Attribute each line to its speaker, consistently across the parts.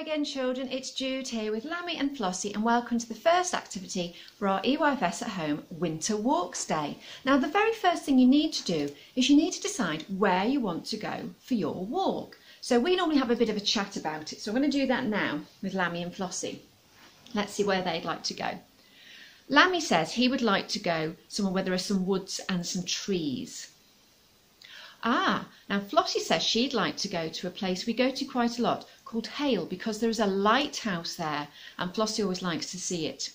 Speaker 1: again children, it's Jude here with Lammy and Flossie and welcome to the first activity for our EYFS at Home Winter Walks Day. Now the very first thing you need to do is you need to decide where you want to go for your walk. So we normally have a bit of a chat about it, so I'm going to do that now with Lammy and Flossie. Let's see where they'd like to go. Lammy says he would like to go somewhere where there are some woods and some trees. Ah, now Flossie says she'd like to go to a place we go to quite a lot called Hale because there is a lighthouse there and Flossie always likes to see it.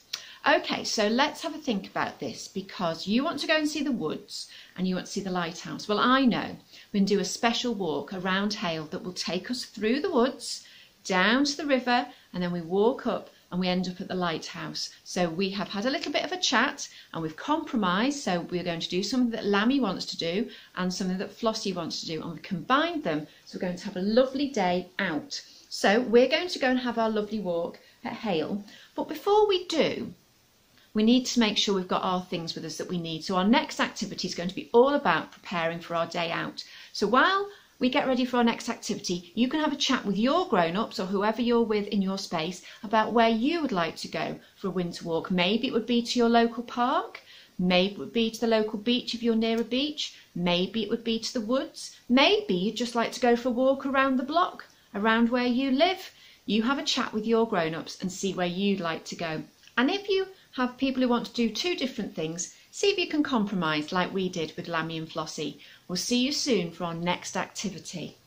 Speaker 1: Okay, so let's have a think about this because you want to go and see the woods and you want to see the lighthouse. Well, I know we can do a special walk around Hale that will take us through the woods, down to the river, and then we walk up and we end up at the lighthouse. So we have had a little bit of a chat and we've compromised. So we're going to do something that Lammy wants to do and something that Flossie wants to do, and we've combined them. So we're going to have a lovely day out. So we're going to go and have our lovely walk at Hale. But before we do, we need to make sure we've got our things with us that we need. So our next activity is going to be all about preparing for our day out. So while we get ready for our next activity, you can have a chat with your grown-ups or whoever you're with in your space about where you would like to go for a winter walk. Maybe it would be to your local park, maybe it would be to the local beach if you're near a beach, maybe it would be to the woods, maybe you'd just like to go for a walk around the block, around where you live. You have a chat with your grown-ups and see where you'd like to go. And if you have people who want to do two different things, see if you can compromise like we did with Lammy and Flossie. We'll see you soon for our next activity.